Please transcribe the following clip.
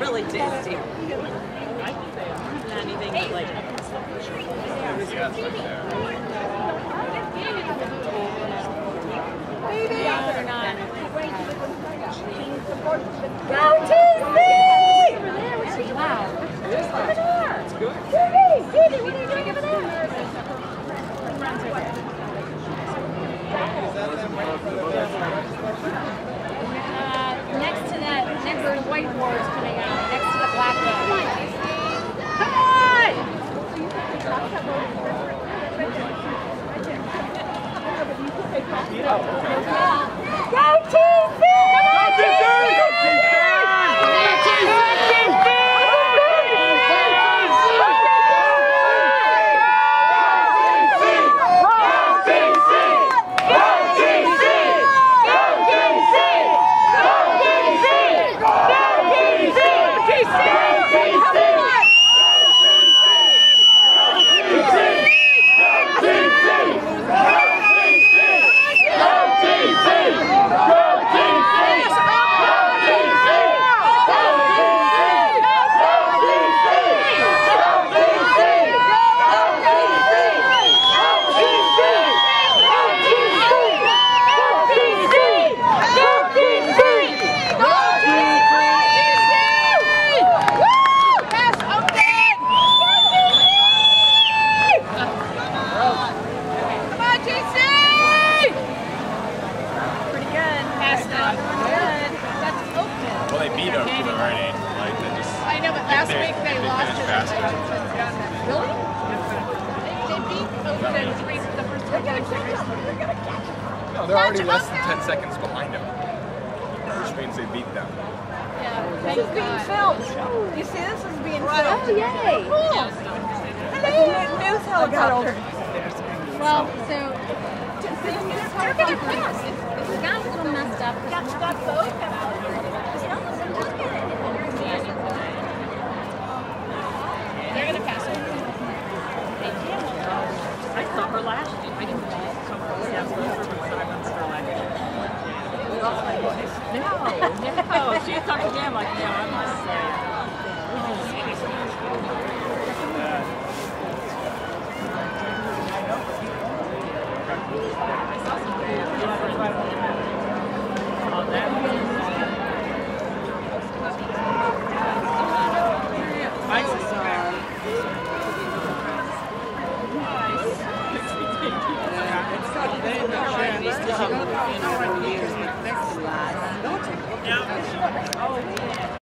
really tasty. Not anything but like. They're. Go TC! Wow. Uh, next to that, the whiteboard's coming out, next to the. Come on! Go open. Beat them for the right Like, they just. I know, but last They- week they they lost to faster. Really? They, they beat Oakland three the first three games. No, they're already less than 10 seconds behind them. Which means they beat them. Yeah, This thank is being filmed. You see, this is being filmed. Oh, yay! Cool. Hello. News helicopter. Well, so they're gonna pass. If, if the guy's a little messed up, Got stuck both. They're gonna pass it. Her last year. I didn't to her last year. No, no. She was talking to me. I'm like, no, I'm not saying. Uh, On that. Yeah.